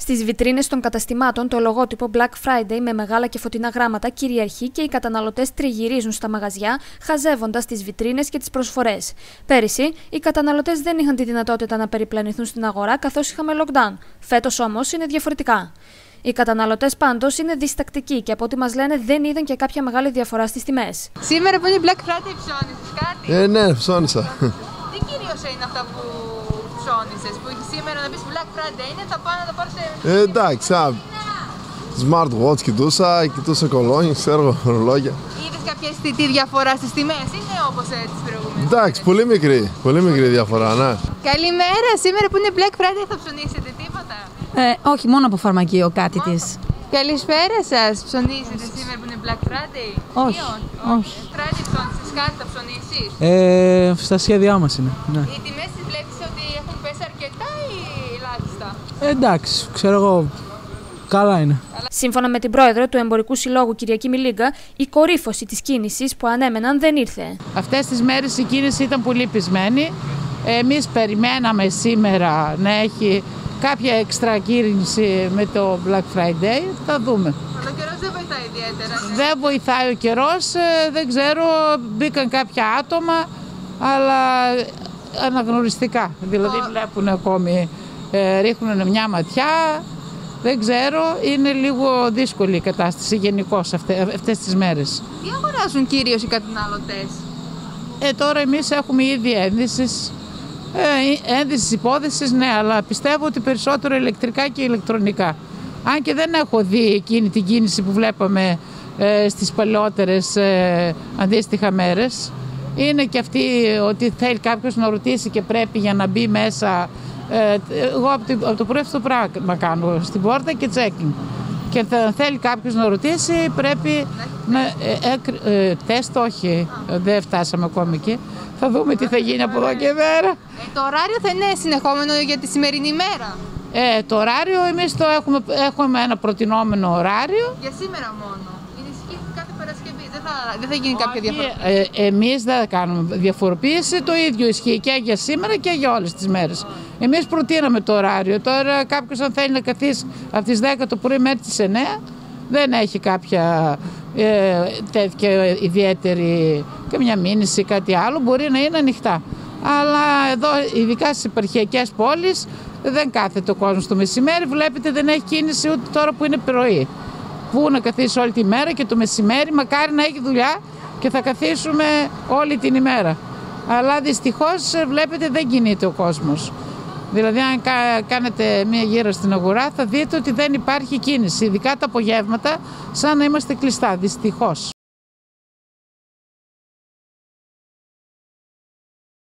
Στις βιτρίνες των καταστημάτων, το λογότυπο Black Friday με μεγάλα και φωτεινά γράμματα κυριαρχεί και οι καταναλωτές τριγυρίζουν στα μαγαζιά, χαζεύοντας τις βιτρίνες και τις προσφορές. Πέρυσι, οι καταναλωτές δεν είχαν τη δυνατότητα να περιπλανηθούν στην αγορά καθώς είχαμε lockdown. Φέτος όμως είναι διαφορετικά. Οι καταναλωτές πάντως είναι διστακτικοί και από ό,τι μας λένε δεν είδαν και κάποια μεγάλη διαφορά στις τιμές. Σήμερα που είναι Black Friday ψώνισες κάτι. Ε, ναι, ψώνισα. Τι κυρίως είναι αυτά που ψώνισες, που σήμερα να πεις Black Friday είναι, θα πάω να το πάρω σε... Ε, εντάξει, α, smartwatch κοιτούσα, κοιτούσα κολόνια, ξέρω, ρολόγια. Είδες κάποια αισθητή διαφορά στις τιμές, είναι όπως ε, τις προηγούμενες. Εντάξει, πολύ μικρή, πολύ μικρή διαφορά, ναι. Καλημέρα, σήμερα που είναι Black Friday θα ψωνίσετε τίποτα; Ε, όχι, μόνο από φαρμακείο κάτι της. Καλησπέρα σας, ψωνίσετε σήμερα που είναι Black Friday; Όχι, Ή όχι. Friday ψώνισες κάτι, θα ψωνίσεις; Ε, στα σχέδιά μας είναι. Ναι. Οι τιμές τις βλέπεις ότι έχουν πέσει αρκετά ή ελάχιστα. Ε, εντάξει, ξέρω εγώ, καλά είναι. Σύμφωνα με την πρόεδρο του Εμπορικού Συλλόγου Κυριακή Μιλίγκα, η κορύφωση της κίνησης που ανέμεναν δεν ήρθε. Αυτές τις μέρες η κίνηση ήταν πολύ πεισμένη. Εμείς περιμέναμε σήμερα να έχει κάποια εξτρα κίνηση με το Black Friday. Θα δούμε. Αλλά ο καιρός δεν βοηθάει ιδιαίτερα. ναι. Δεν βοηθάει ο καιρός, ε, δεν ξέρω, μπήκαν κάποια άτομα, αλλά αναγνωριστικά. Δηλαδή βλέπουν ακόμη, ε, ρίχνουν μια ματιά, δεν ξέρω, είναι λίγο δύσκολη η κατάσταση γενικώ αυτές τις μέρες. Τι αγοράζουν κυρίως οι καταναλωτές; Ε, τώρα εμείς έχουμε ήδη ένδυσης, ε, ένδυσης υπόθεσης, ναι, αλλά πιστεύω ότι περισσότερο ηλεκτρικά και ηλεκτρονικά. Αν και δεν έχω δει εκείνη την κίνηση που βλέπαμε ε, στις παλαιότερες ε, αντίστοιχα μέρες. Είναι και αυτή ότι θέλει κάποιος να ρωτήσει και πρέπει για να μπει μέσα. Ε, εγώ από, την- από το πρωί αυτό το πράγμα κάνω, στην πόρτα και checking. Και θα θέλει κάποιος να ρωτήσει πρέπει να... Ε, έκρι- ε, τεστ όχι, δεν φτάσαμε ακόμη εκεί. Θα δούμε τι θα γίνει από εδώ και πέρα. Ε, το ωράριο θα είναι συνεχόμενο για τη σημερινή ημέρα. Ε, το ωράριο, εμείς το έχουμε, έχουμε ένα προτινόμενο ωράριο. Για σήμερα μόνο. Είναι ισχύει κάθε Παρασκευή. Δεν θα, δεν θα γίνει κάποια διαφορά. Ε, εμείς δεν θα κάνουμε διαφοροποίηση, το ίδιο ισχύει και για σήμερα και για όλες τις μέρες. Εμείς προτείναμε το ωράριο, τώρα κάποιος αν θέλει να καθίσει από τις 10 το πρωί μέχρι τις 9, δεν έχει κάποια ε, τέτοια ιδιαίτερη, καμιά μήνυση ή κάτι άλλο, μπορεί να είναι ανοιχτά. Αλλά εδώ, ειδικά στις επαρχιακές πόλεις, δεν κάθεται ο κόσμος το μεσημέρι, βλέπετε δεν έχει κίνηση ούτε τώρα που είναι πρωί. Πού να καθίσει όλη τη μέρα και το μεσημέρι, μακάρι να έχει δουλειά και θα καθίσουμε όλη την ημέρα. Αλλά δυστυχώς ε, βλέπετε δεν κινείται ο κόσμος. Δηλαδή αν κα- κάνετε μία γύρα στην αγορά θα δείτε ότι δεν υπάρχει κίνηση, ειδικά τα απογεύματα σαν να είμαστε κλειστά, δυστυχώς.